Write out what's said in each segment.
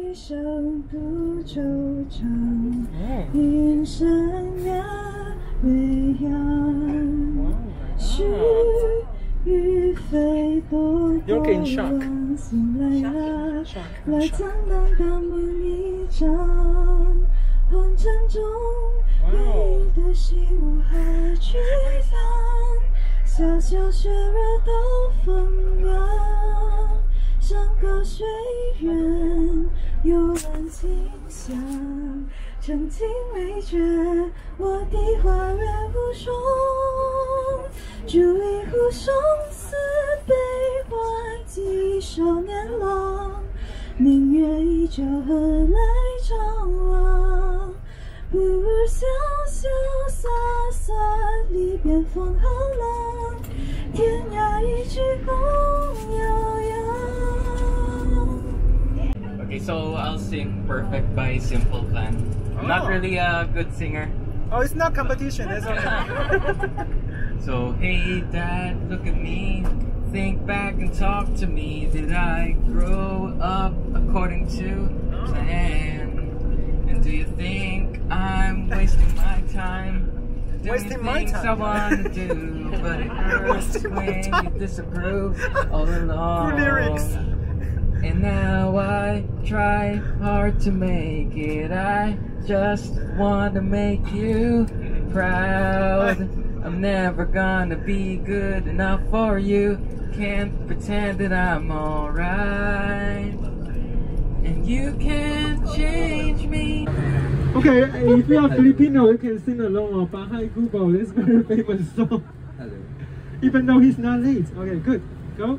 一生不惆怅，云山崖未央，须臾飞多过往，醒来了，来将当当梦一场，红尘中唯一的喜无何去放。小小雪儿都风凉，山高水远，幽兰清香。澄清没觉，我的花月无双。竹里湖生死悲欢，几少年郎。明月依旧，何来张望？不如潇潇洒洒，离别风和浪，天涯一曲共 Okay, so I'll sing Perfect by Simple Plan. I'm not Oh. really a good singer. Oh, it's not competition. It's okay. So, hey dad, look at me. Think back and talk to me. Did I grow up according to plan? And do you think I'm wasting my time? Doing Wasting my things I wanna do, but it hurts when you disapprove all along. Lyrics. And now I try hard to make it. I just want to make you proud. I'm never gonna be good enough for you. Can't pretend that I'm alright. And you can't change me. Okay, if you are Filipino, you can sing along of Bahay Kubo. This very famous song. Hello. Even though he's not late. Okay, good. Go.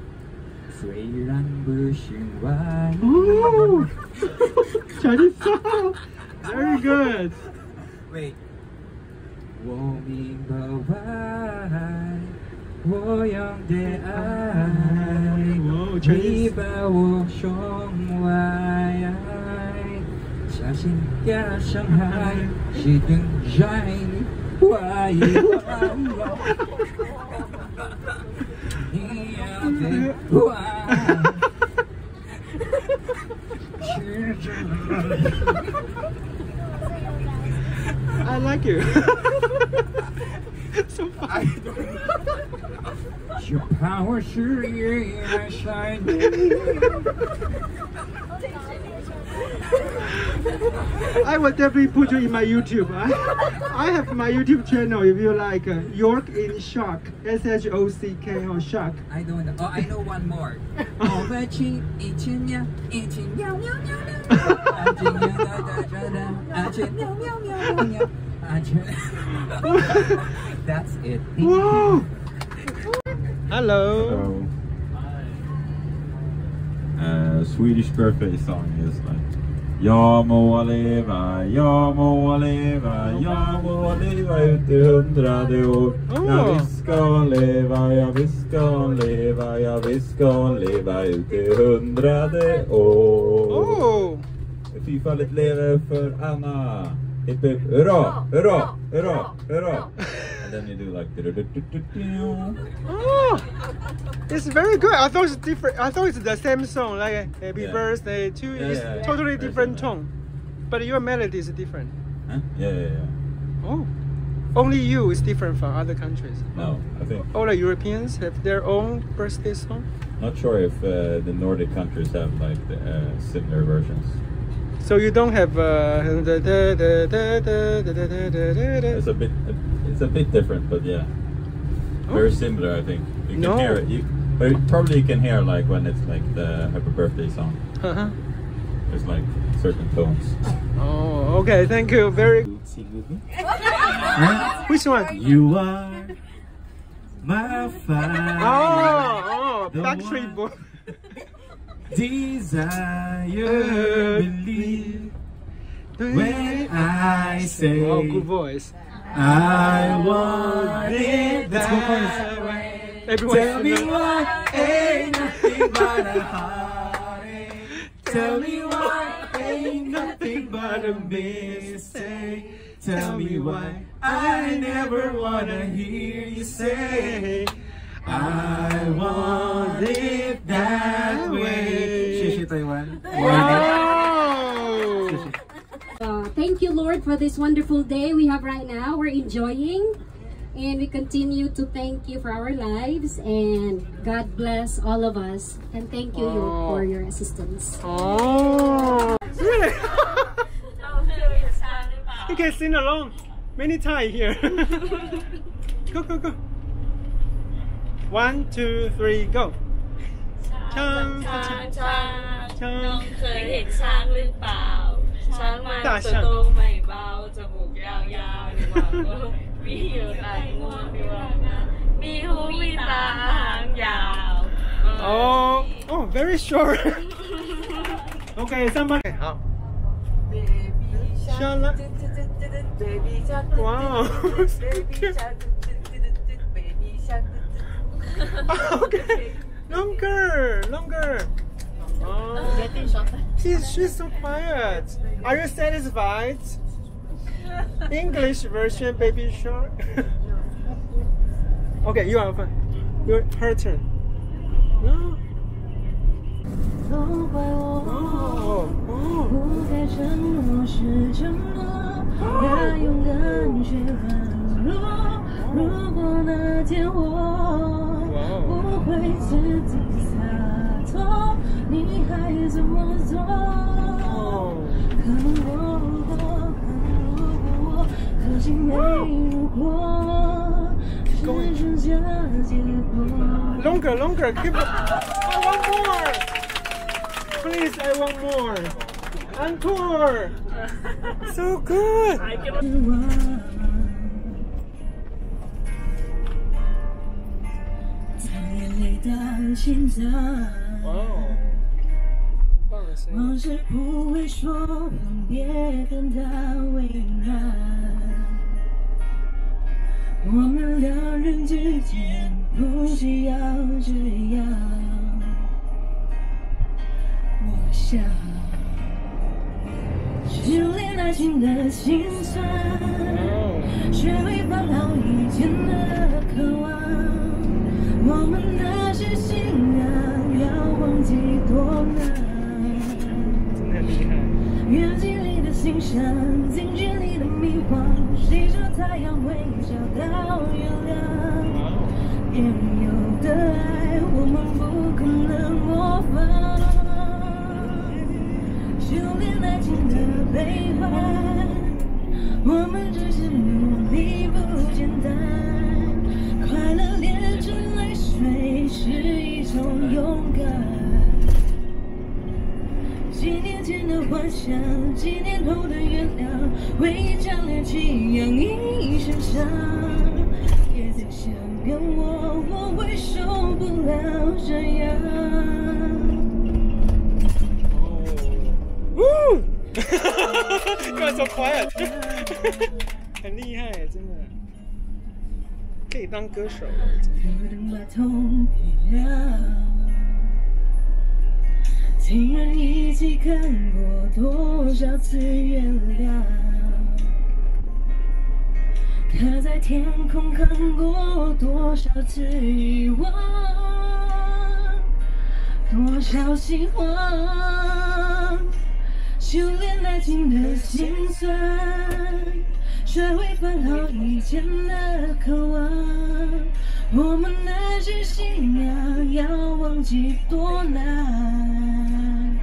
虽然不是万能。Chinese song, very good. Wait. 我明白我用的爱，你把我宠坏。小心点伤害，是等在你怀里。你要的话。you. so Your power sure shine. I will definitely put you in my YouTube. I, I have my YouTube channel if you like. Uh, York in Shock. S-H-O-C-K or Shock. I don't know. Oh, I know one more. Ovachin, That's it. Hello. Hello. Uh, Swedish birthday song is like Jag må leva, jag må leva, jag må leva ut i hundrade år. Jag visst ska leva, jag visst ska leva, jag visst ska leva ut i hundrade år. Oh. Fyrfaldigt leve för Anna. Hipp hipp hurra, hurra, hurra, hurra And then you do like du-du-du-du-du-du. Oh. It's very good. I thought it's different. I thought it's the same song, like Happy Yeah. Birthday to you. Yeah, It's yeah, totally different tone. But your melody is different. Huh? Yeah, yeah, yeah Oh. Only you is different from other countries. No, I think All the Europeans have their own birthday song. not sure if uh, the Nordic countries have like the, uh, similar versions. So you don't have. Uh, it's a bit. It's a bit different, but yeah, very similar. I think you can no. hear it. You, but probably you can hear like when it's like the happy birthday song. Uh huh. There's like certain tones. Oh, okay. Thank you. Very. Sing huh? Which one? You are my fire. Oh, oh, factory Boy. Desire, believe when I say Oh, good voice. I want it that way. Everyone Tell me why ain't nothing but a heartache. Tell me why ain't nothing but a mistake. Tell me why I never wanna hear you say I want it that ah, way. Shishi Taiwan. Uh, thank you, Lord, for this wonderful day we have right now. We're enjoying and we continue to thank you for our lives and God bless all of us and thank you oh. for your assistance. Oh, really? you can sing along many times here. go, go, go. One, two, three, go. ช้าง ช้างช้าง ช้าง น้องเคยเห็นช้างหรือเปล่า ช้างมัน ตา ตัว ช้าง โตไม่เบาจมูกยาวๆหรือว่าก็มีอยู่หลายงวงมีว่านะมีหูมีตาหางยาว Oh, oh, very short. okay, somebody. 好。Shut up. Wow. okay. Longer, longer. Oh. Getting shorter. She's, she's so quiet. Are you satisfied? English version, baby shark. okay, you are fine. Your her turn. No. Oh. Oh. oh. oh. oh. 会自己洒脱，你还。可我如果，可惜没如果，只剩下结果。Longer, longer, keep. I want more. Please, I want more. Encore. So good. 的声音。往事不会说谎，别跟他为难。我们两人之间不需要这样。我想，修炼爱情的心酸。Oh. 学会放好以前的渴望，我们那些信仰要忘记多难。远距离的欣赏，近距离的迷惘，谁说太阳会找到月亮？别人有的爱，我们不可能模仿。修炼爱情的悲欢，我们只是努力不简单。种勇敢。几年前的幻想，几年后的原谅，回忆像烈气洋溢身伤。也曾想念我，我会受不了这样。Woo! You're so quiet. 很厉害，真的。可以当歌手。不能把痛体谅。情人一起看过多少次月亮？他在天空看过多少次遗忘？多少希望？修炼爱情的心酸，学会放好以前的渴望。我们那些信仰要忘记多难。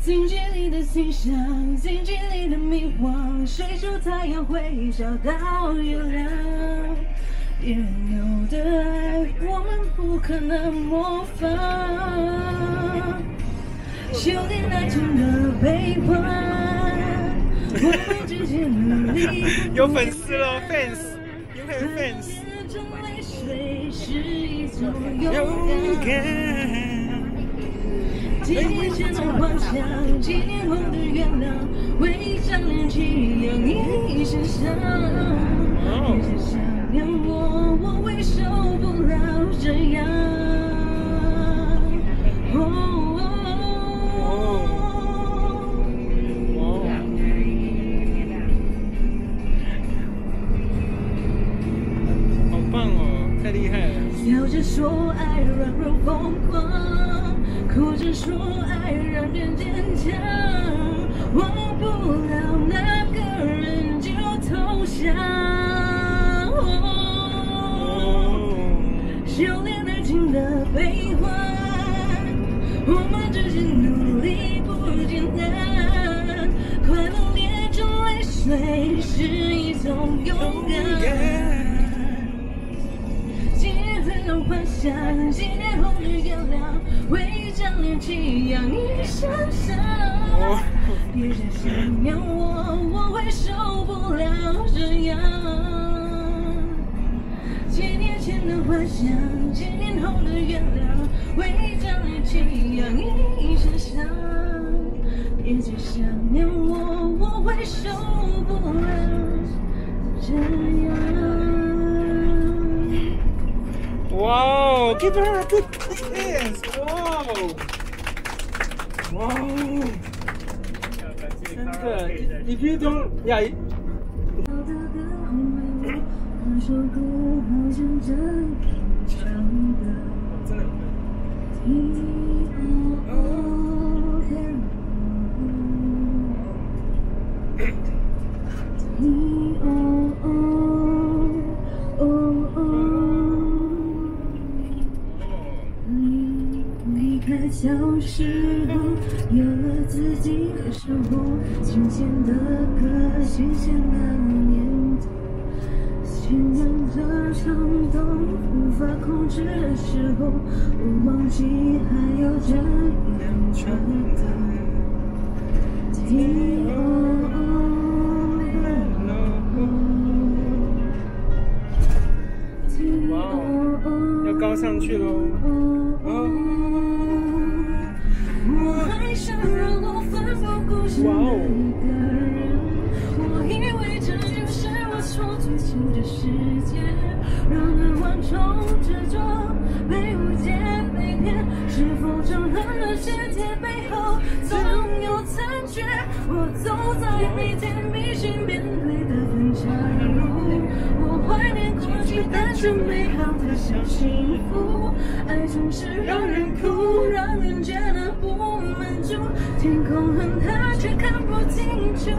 近距离的欣赏，近距离的迷惘，谁说太阳会找到月亮？别人有的爱，我们不可能模仿。修炼爱情的悲欢，我们。有粉丝了，fans 有点 fans。对是一种勇敢几年前的幻想几年后的原谅为将张脸去养一身伤别再想念我我会受不了这样几年前的幻想几年后的原谅为将张脸去养一身伤别再想念我，我会受不了这样。Wow, give her a good kiss. Wow. Wow. 真的，If you don't, yeah. 好的歌会为我，那首歌好像真的。时候，有了自己的生活，新鲜的歌，新鲜的念头，信任着冲动，无法控制的时候，我忘记还有这样传的。T O O 哇哦，要高上去喽！我我所追求的世界。然而万众之中被误解、被骗，是否承认那些天背后总有残缺？我走在每天必须面对的分岔路，我怀念过去单纯美好的小幸福。爱总是让人哭，让人觉得不满足。天空很大，却看不清楚，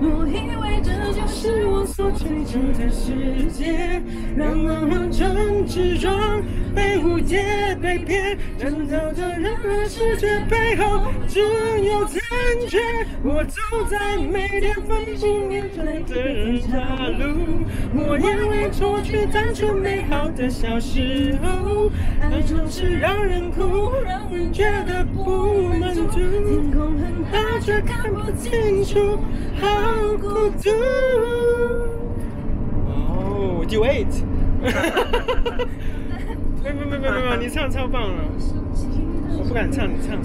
我以为这就是我所追求的世界。然而万众之中被误解、被骗，真正的人和世界背后只有残缺。我走在每天分不的人岔路，我以为单纯美好的小时候，爱总是让人哭，让人觉得不满足。天空很大，却看不清楚，好孤独。哦，duet。没没没没没没，你唱超棒了，不敢唱你唱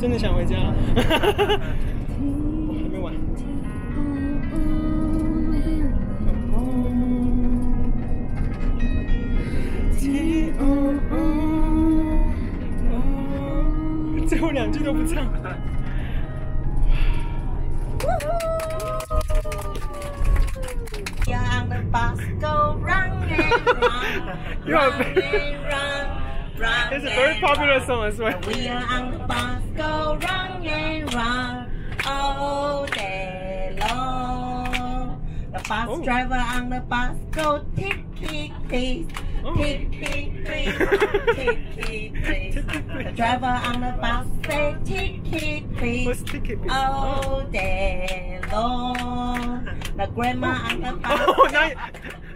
真的想回家。engine opens up. Young bus go round and round, round and round, round It's a very popular song as well. Young bus go round and round all day long. The bus oh. driver on the bus go tick tick tick tick please, tick tick please. The driver on the bus say tick tick please? all day long. The grandma on the bus Oh, say,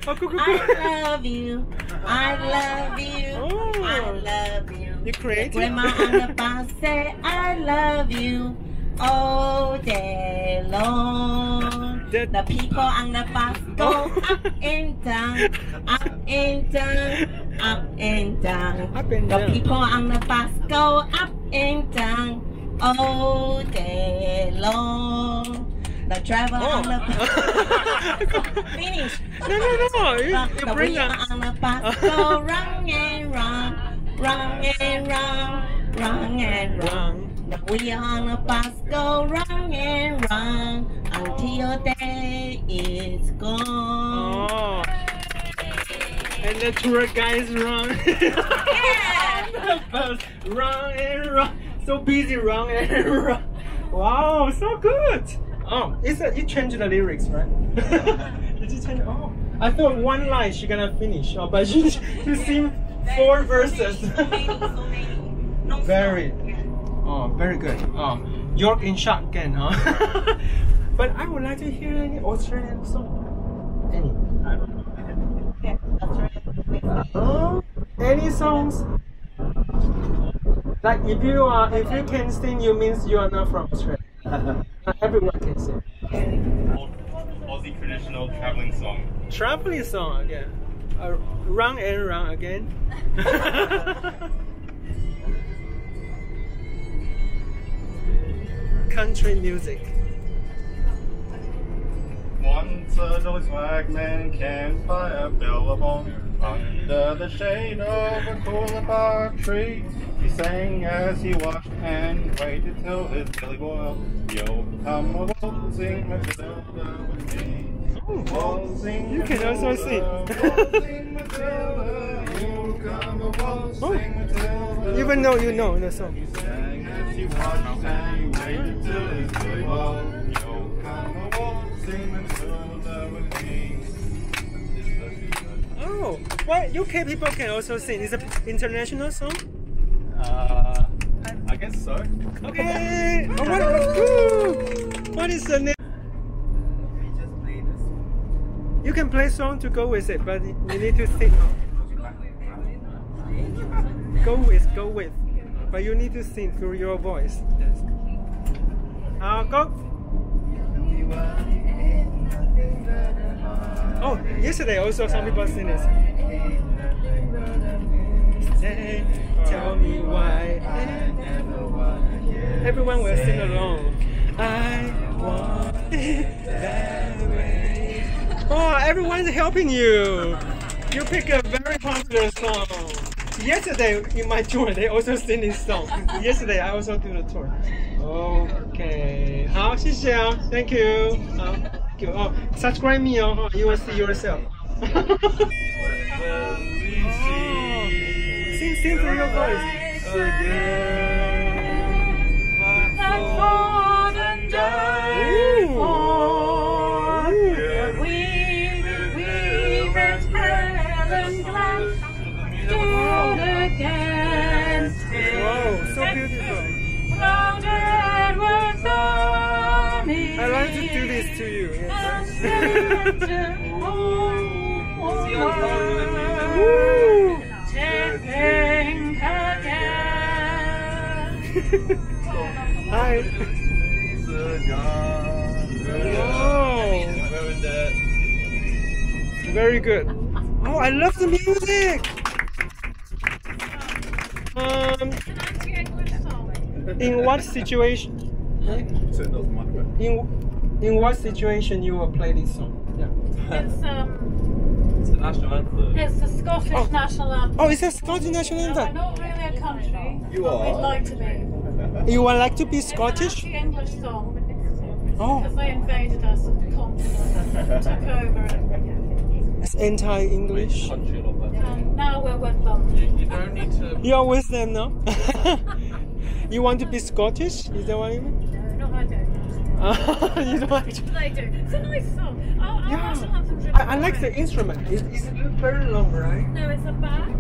oh, cool, cool, I love you. I love you. Oh. I love you. You creative. The grandma on the bus say I love you all day long. The people on the bus go Oh. up and down, up and down, up and down. Up and The people on the bus go up and down all day long. The driver oh. on the bus. Finish. No, no, no. You, you the bring wheel that. on the bus go round and round, round and round, round and round. Wrong. The wheel on the bus go round and round until day is gone. Oh. And the tour guide is wrong. the bus wrong and wrong. So busy wrong and wrong. Wow, so good. Oh, it's a, you changed the lyrics, right? Did you change? Oh, I thought one line she gonna finish, oh, but you you sing four verses. very. Oh, very good. Oh, York in shock again, huh? but I would like to hear any Australian song. Any. Oh, any songs? Like if you are, if you can sing, you means you are not from Australia. Everyone can sing. Aussie traditional traveling song. Traveling song again. Uh, run and run again. Country music. Once a jolly swagman camped by a billabong under the shade of a coolabah tree. He sang as he watched and waited till his billy boiled. Yo, come a waltzing Matilda with me. Waltzing You can also sing. Matilda, waltzing Matilda, you come a waltzing Matilda. Even though you know the song. sang as he watched and waited till his billy boiled. Yo, come a waltzing Matilda Oh, well, UK people can also sing. It's an international song. Uh, I guess so. Okay. Oh, what, what is the name? You can play song to go with it, but you need to sing. Go with, go with. But you need to sing through your voice. Yes. Uh, go. Oh, yesterday also some people sing this. Say, tell me why. Everyone will sing along. I want it that way. Oh, everyone's helping you. You pick a very popular song. Yesterday in my tour, they also sing this song. Yesterday I also do the tour. Okay，好，谢谢啊，Thank you。好，Thank you. Oh, subscribe me. Oh, oh you will see yourself. oh. Sing, sing through your voice. Again, Yes. Woo! Hi. Oh, very good. Oh, I love the music. Um, in what situation? In in what situation you will play this song? Yeah. It's um, It's the national anthem. it's the Scottish Oh. national anthem. Oh, it's a Scottish national We're anthem. not really a country. You but are? We'd like to be. You would like to be Scottish? It's an Scottish? anti-English song Oh, because they invaded us at the continent, took over, it, it's anti-English. and now we're with them. You don't need to. You're with them now. you want to be Scottish? Is that what you mean? No, I don't. you don't like to- They do. It's a nice song. Our Yeah. I, I like the instrument. It's, it's very long, right? No, it's a bag.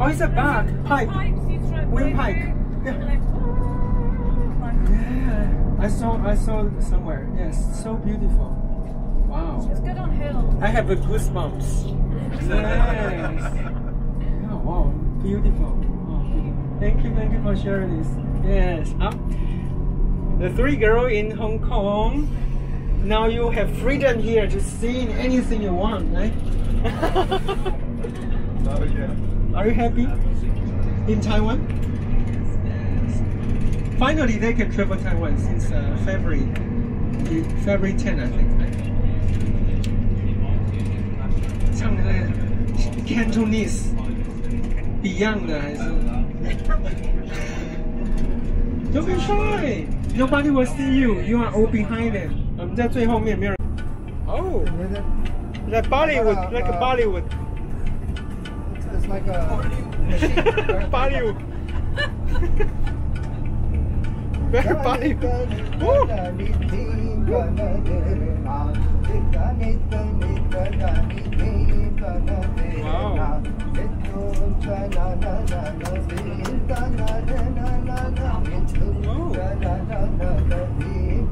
Oh, it's a bag, pipe. Pipes you throw Windpipe. Yeah. and they- Yeah, I saw I saw somewhere. Yes, so beautiful. Wow. It's good on hills. I have a goosebumps. Yes. Yeah, wow, beautiful. Oh, beautiful. Thank you, thank you for sharing this. Yes. Um, the three girls in Hong Kong Now you have freedom here to sing anything you want, right? Oh, yeah. Are you happy in Taiwan? Finally, they can travel Taiwan since uh, February, February 10, I think. 唱那个 Cantonese Beyond 的还是？Don't be shy. Nobody will see you. You are all behind them. 我们在最后面，没有人。Oh, like Bollywood, like a Bollywood. It's like a Bollywood. Very Bollywood. Woo! Wow.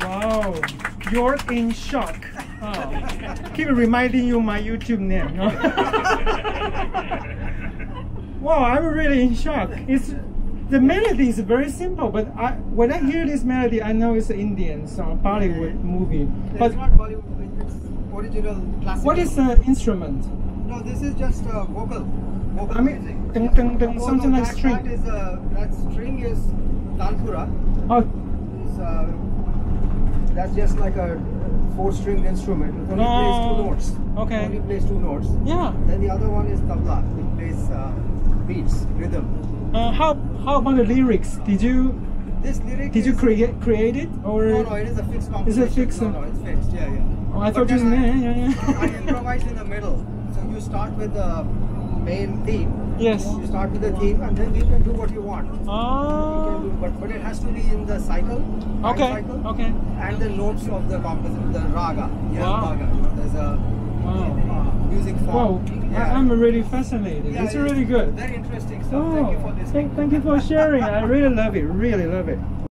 Wow, you're in shock. Keep reminding you my YouTube name. no? wow, I'm really in shock. It's the melody is very simple, but I, when I hear this melody, I know it's an Indian song, Bollywood movie. But it's not Bollywood, it's original classical. what is the instrument? No, this is just uh, vocal. Vocal I mean, music. dun, dun, dun, Oh, something no, like that, string. That, is, uh, that string is Tanpura. Oh, It's, uh, that's just like a four-stringed instrument. It only plays Oh, two notes. okay. Only plays two notes. yeah. Then the other one is tabla. It plays uh, beats, rhythm. Uh, how how about the lyrics? Did you This lyric did you create create it or? No, no, it is a fixed composition. fixed, No, uh, no, it's fixed. Yeah, yeah. Oh, I But thought you yeah, I, yeah, I yeah. improvise in the middle. So you start with the main theme. yes. You start with the theme, and then you can do what you want. You can Oh. do, but but it has to be in the cycle. Okay. Cycle, Okay. And the notes of the composition, the raga. Yeah, Wow. raga. You know, there's a Wow. uh, music Wow. form. I, I'm really fascinated. Yeah, it's really good. Very interesting stuff. Thank you for Oh, this. thank, thank you for sharing. I really love it. Really love it.